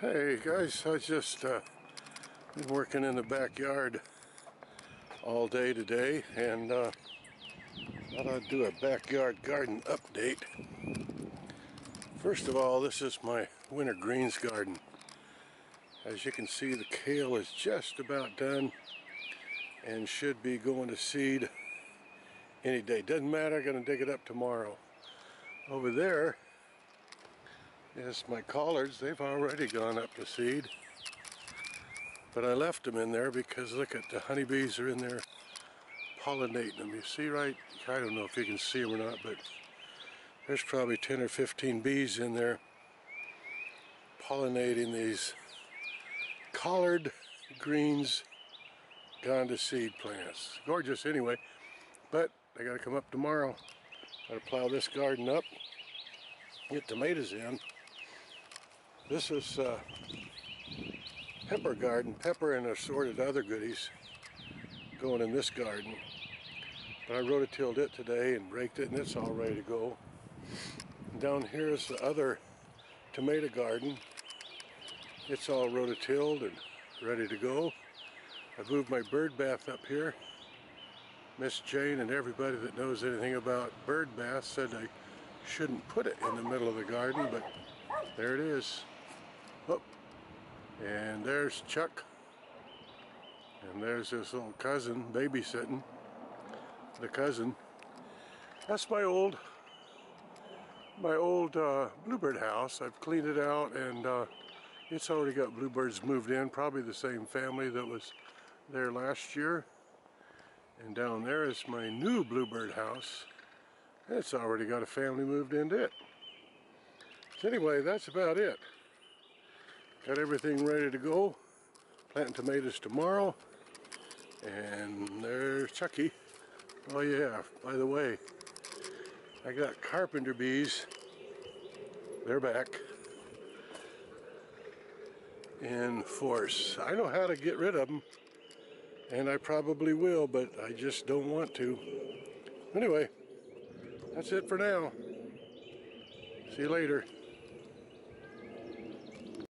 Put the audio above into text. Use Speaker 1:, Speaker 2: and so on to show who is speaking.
Speaker 1: Hey guys, I just uh, been working in the backyard all day today and uh, thought I'd do a backyard garden update. First of all, this is my winter greens garden. As you can see, the kale is just about done and should be going to seed any day. Doesn't matter, I'm going to dig it up tomorrow. Over there is my collards. They've already gone up to seed. But I left them in there because look at the honeybees are in there pollinating them. You see right, I don't know if you can see them or not, but there's probably 10 or 15 bees in there pollinating these collard greens gone to seed plants. Gorgeous anyway, but I gotta come up tomorrow. Gotta plow this garden up, get tomatoes in. This is uh, pepper garden, pepper and assorted other goodies going in this garden. But I rototilled it today and raked it and it's all ready to go. And down here is the other tomato garden. It's all rototilled and ready to go. I moved my bird bath up here. Miss Jane and everybody that knows anything about bird baths said I shouldn't put it in the middle of the garden, but there it is. And there's Chuck. And there's his little cousin babysitting. The cousin. That's my old my old uh, bluebird house. I've cleaned it out and uh, it's already got bluebirds moved in. Probably the same family that was there last year. And down there is my new bluebird house. It's already got a family moved into it. So anyway, that's about it. Got everything ready to go. Planting tomatoes tomorrow. And there's Chucky. Oh yeah, by the way, I got carpenter bees. They're back in force. I know how to get rid of them, and I probably will, but I just don't want to. Anyway, that's it for now. See you later.